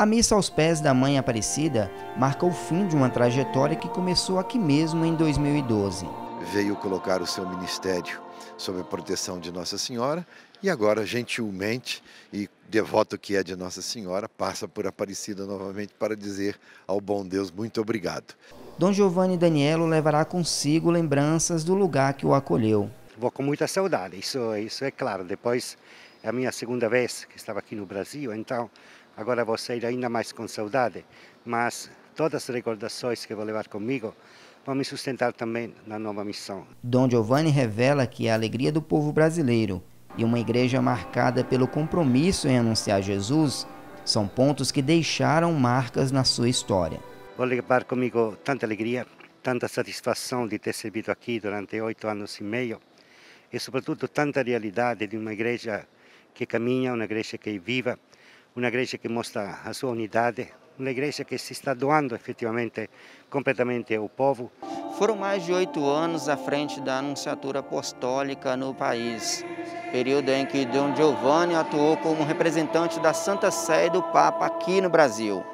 A missa aos pés da Mãe Aparecida marca o fim de uma trajetória que começou aqui mesmo em 2012. Veio colocar o seu ministério sob a proteção de Nossa Senhora e agora, gentilmente e devoto que é de Nossa Senhora, passa por Aparecida novamente para dizer ao bom Deus muito obrigado. Dom Giovanni Danielo levará consigo lembranças do lugar que o acolheu. Vou com muita saudade, isso, isso é claro. Depois é a minha segunda vez que estava aqui no Brasil, então agora vou sair ainda mais com saudade, mas todas as recordações que vou levar comigo vão me sustentar também na nova missão. Dom Giovanni revela que a alegria do povo brasileiro e uma igreja marcada pelo compromisso em anunciar Jesus são pontos que deixaram marcas na sua história. Vou levar comigo tanta alegria, tanta satisfação de ter servido aqui durante oito anos e meio e, sobretudo, tanta realidade de uma igreja que caminha, uma igreja que é viva, uma igreja que mostra a sua unidade, uma igreja que se está doando efetivamente completamente ao povo. Foram mais de oito anos à frente da anunciatura apostólica no país, período em que Dom Giovanni atuou como representante da Santa Sé e do Papa aqui no Brasil,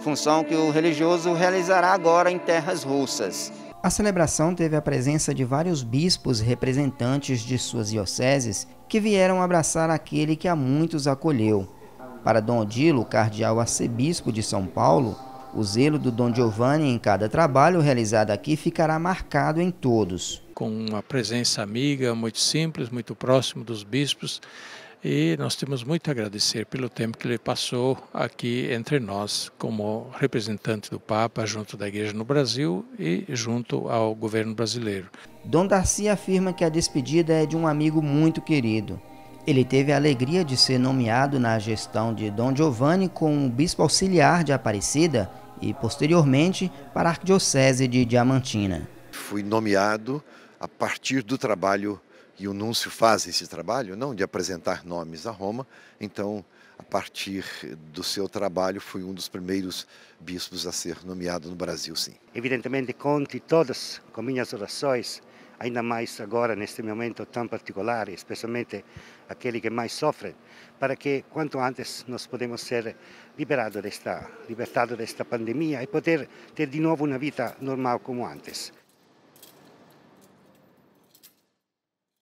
função que o religioso realizará agora em terras russas. A celebração teve a presença de vários bispos representantes de suas dioceses que vieram abraçar aquele que a muitos acolheu. Para Dom Odilo, cardeal arcebispo de São Paulo, o zelo do Dom Giovanni em cada trabalho realizado aqui ficará marcado em todos. Com uma presença amiga, muito simples, muito próximo dos bispos, e nós temos muito a agradecer pelo tempo que ele passou aqui entre nós, como representante do Papa junto da Igreja no Brasil e junto ao governo brasileiro. Dom Darcy afirma que a despedida é de um amigo muito querido. Ele teve a alegria de ser nomeado na gestão de Dom Giovanni como bispo auxiliar de Aparecida e, posteriormente, para a Arquidiocese de Diamantina. Fui nomeado a partir do trabalho, e o Núncio faz esse trabalho, não de apresentar nomes a Roma, então, a partir do seu trabalho, fui um dos primeiros bispos a ser nomeado no Brasil, sim. Evidentemente, conte todas com minhas orações ainda mais agora neste momento tão particular, especialmente aquele que mais sofre, para que quanto antes nós podemos ser liberados desta, libertados desta pandemia e poder ter de novo uma vida normal como antes.